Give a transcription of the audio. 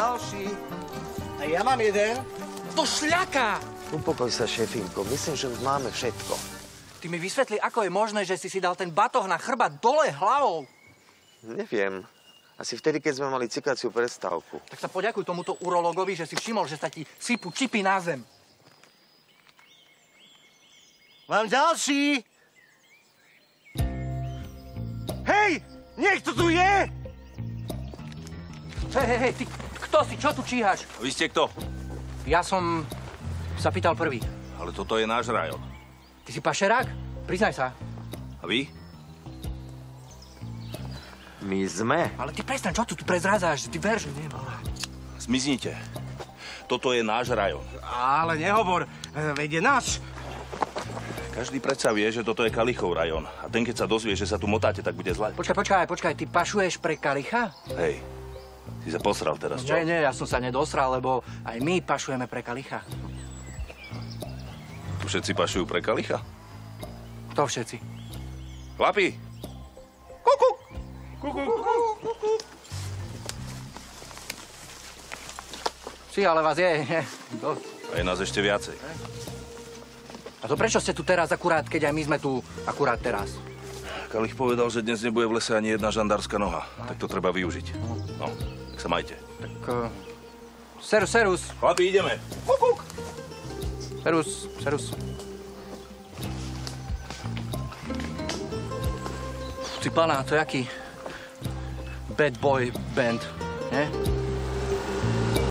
ďalší. A ja mám jeden. To šľaka! Upokoj sa, šefinko. Myslím, že už máme všetko. Ty mi vysvetli, ako je možné, že si si dal ten batoh na chrbát dole hlavou. Neviem. Asi vtedy, keď sme mali cikaciu prestávku. Tak sa poďakuj tomuto urologovi, že si všimol, že sa ti sypú čipy na zem. Mám ďalší. Hej, niekto tu je? Hej, hej, hej, ty, kto si? Čo tu číhaš? Vy ste kto? Ja som sa pýtal prvý. Ale toto je náš rajon. Ty si pašerák? Priznaj sa. A vy? My sme. Ale ty prestaň, čo tu, tu prezrádzaš? Ty ver, že nie, ale... Zmiznite. Toto je náš rajon. Ale nehovor, vedie náš. Každý predsa vie, že toto je Kalichov rajon. A ten, keď sa dozvie, že sa tu motáte, tak bude zle. Počkaj, počkaj, počkaj, ty pašuješ pre Kalicha? Hej, ty sa posral teraz, čo? Nie, nie, ja som sa nedosral, lebo aj my pašujeme pre Kalicha. Tu všetci pašujú pre Kalicha? Kto všetci? Chlapi! Si, ale vás je, nie? Dosť. A je nás ešte viacej. A to prečo ste tu teraz akurát, keď aj my sme tu akurát teraz? Kalich povedal, že dnes nebude v lese ani jedna žandárska noha. Tak to treba využiť. No, tak sa majte. Tak... Uh, serus, serus, Chlapi, ideme. serus, serus. Ty pána, to je aký bad boy band, nie?